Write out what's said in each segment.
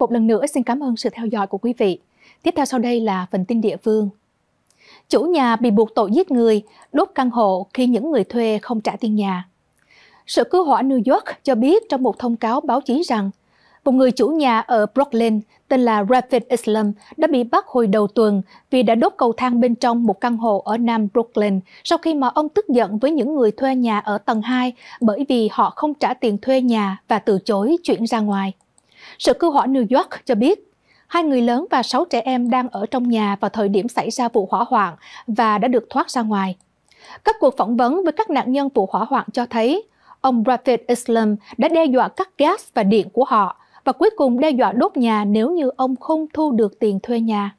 Một lần nữa xin cảm ơn sự theo dõi của quý vị. Tiếp theo sau đây là phần tin địa phương. Chủ nhà bị buộc tội giết người, đốt căn hộ khi những người thuê không trả tiền nhà. Sở cứu hỏa New York cho biết trong một thông cáo báo chí rằng một người chủ nhà ở Brooklyn tên là Rafid Islam đã bị bắt hồi đầu tuần vì đã đốt cầu thang bên trong một căn hộ ở Nam Brooklyn sau khi mà ông tức giận với những người thuê nhà ở tầng 2 bởi vì họ không trả tiền thuê nhà và từ chối chuyển ra ngoài. Sở cứu hỏa New York cho biết hai người lớn và sáu trẻ em đang ở trong nhà vào thời điểm xảy ra vụ hỏa hoạn và đã được thoát ra ngoài. Các cuộc phỏng vấn với các nạn nhân vụ hỏa hoạn cho thấy ông Rafid Islam đã đe dọa cắt gas và điện của họ và cuối cùng đe dọa đốt nhà nếu như ông không thu được tiền thuê nhà.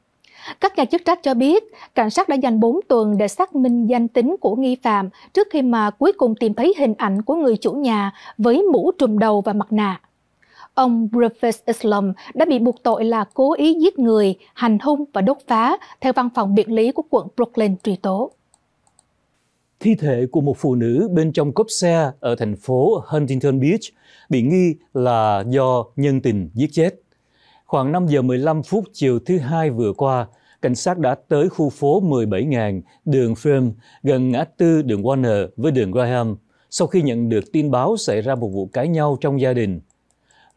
Các nhà chức trách cho biết, cảnh sát đã dành 4 tuần để xác minh danh tính của nghi phạm trước khi mà cuối cùng tìm thấy hình ảnh của người chủ nhà với mũ trùm đầu và mặt nạ. Ông Rafis Islam đã bị buộc tội là cố ý giết người, hành hung và đốt phá theo văn phòng biện lý của quận Brooklyn truy tố. Thi thể của một phụ nữ bên trong cốp xe ở thành phố Huntington Beach bị nghi là do nhân tình giết chết. Khoảng 5 giờ 15 phút chiều thứ hai vừa qua, cảnh sát đã tới khu phố 17.000 đường Frame gần ngã tư đường Warner với đường Graham sau khi nhận được tin báo xảy ra một vụ cãi nhau trong gia đình.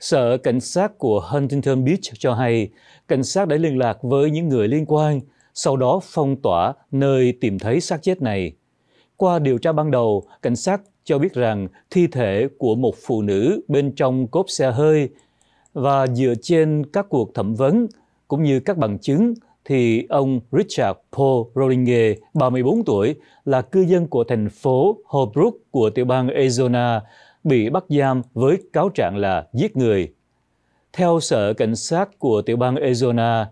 Sở cảnh sát của Huntington Beach cho hay cảnh sát đã liên lạc với những người liên quan, sau đó phong tỏa nơi tìm thấy xác chết này. Qua điều tra ban đầu, cảnh sát cho biết rằng thi thể của một phụ nữ bên trong cốp xe hơi và dựa trên các cuộc thẩm vấn cũng như các bằng chứng thì ông Richard Paul Rollinge, 34 tuổi, là cư dân của thành phố Holbrook của tiểu bang Arizona, bị bắt giam với cáo trạng là giết người. Theo Sở Cảnh sát của tiểu bang Arizona,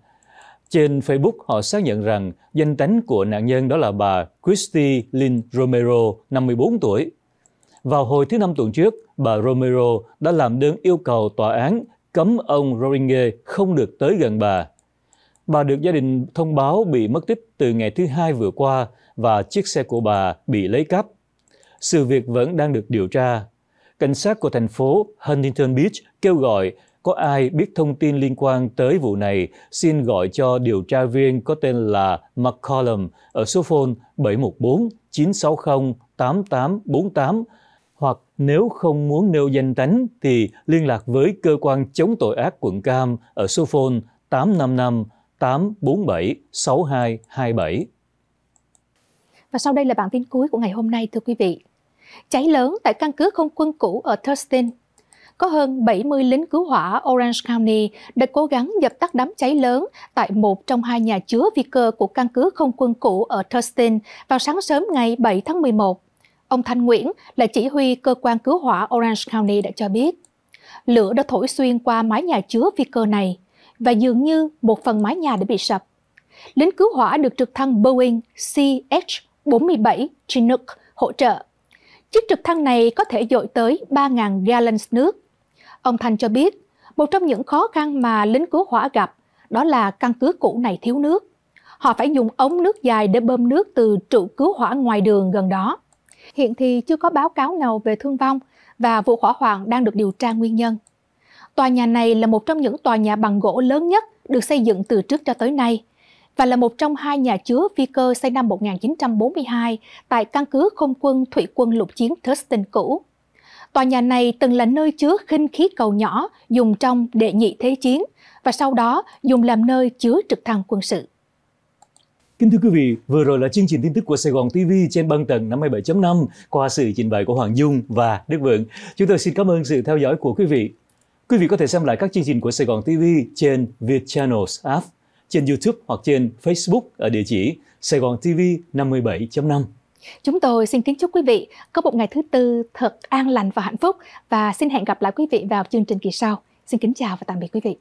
trên Facebook họ xác nhận rằng danh tánh của nạn nhân đó là bà Christy Lynn Romero, 54 tuổi. Vào hồi thứ năm tuần trước, bà Romero đã làm đơn yêu cầu tòa án cấm ông Roringe không được tới gần bà. Bà được gia đình thông báo bị mất tích từ ngày thứ hai vừa qua và chiếc xe của bà bị lấy cắp. Sự việc vẫn đang được điều tra. Cảnh sát của thành phố Huntington Beach kêu gọi có ai biết thông tin liên quan tới vụ này, xin gọi cho điều tra viên có tên là McCollum ở số phone 714 960 8848 hoặc nếu không muốn nêu danh tánh thì liên lạc với cơ quan chống tội ác quận Cam ở số phone 855 847 6227. Và sau đây là bản tin cuối của ngày hôm nay thưa quý vị. Cháy lớn tại căn cứ không quân cũ ở Thurston. Có hơn 70 lính cứu hỏa Orange County đã cố gắng dập tắt đám cháy lớn tại một trong hai nhà chứa vi cơ của căn cứ không quân cũ ở Thurston vào sáng sớm ngày 7 tháng 11. Ông Thanh Nguyễn là chỉ huy cơ quan cứu hỏa Orange County đã cho biết, lửa đã thổi xuyên qua mái nhà chứa vi cơ này và dường như một phần mái nhà đã bị sập. Lính cứu hỏa được trực thăng Boeing CH-47 Chinook hỗ trợ. Chiếc trực thăng này có thể dội tới 3.000 gallons nước. Ông Thanh cho biết, một trong những khó khăn mà lính cứu hỏa gặp đó là căn cứ cũ này thiếu nước. Họ phải dùng ống nước dài để bơm nước từ trụ cứu hỏa ngoài đường gần đó. Hiện thì chưa có báo cáo nào về thương vong và vụ hỏa hoạn đang được điều tra nguyên nhân. Tòa nhà này là một trong những tòa nhà bằng gỗ lớn nhất được xây dựng từ trước cho tới nay và là một trong hai nhà chứa phi cơ xây năm 1942 tại căn cứ không quân thủy quân lục chiến Thurston cũ. Tòa nhà này từng là nơi chứa khinh khí cầu nhỏ dùng trong đệ nhị thế chiến và sau đó dùng làm nơi chứa trực thăng quân sự. Kính thưa quý vị, vừa rồi là chương trình tin tức của Sài Gòn TV trên băng tầng 57.5 qua sự trình bày của Hoàng Dung và Đức Vượng. Chúng tôi xin cảm ơn sự theo dõi của quý vị. Quý vị có thể xem lại các chương trình của Sài Gòn TV trên Việt Channels app, trên YouTube hoặc trên Facebook ở địa chỉ Sài Gòn TV 57.5. Chúng tôi xin kính chúc quý vị có một ngày thứ tư thật an lành và hạnh phúc và xin hẹn gặp lại quý vị vào chương trình kỳ sau. Xin kính chào và tạm biệt quý vị.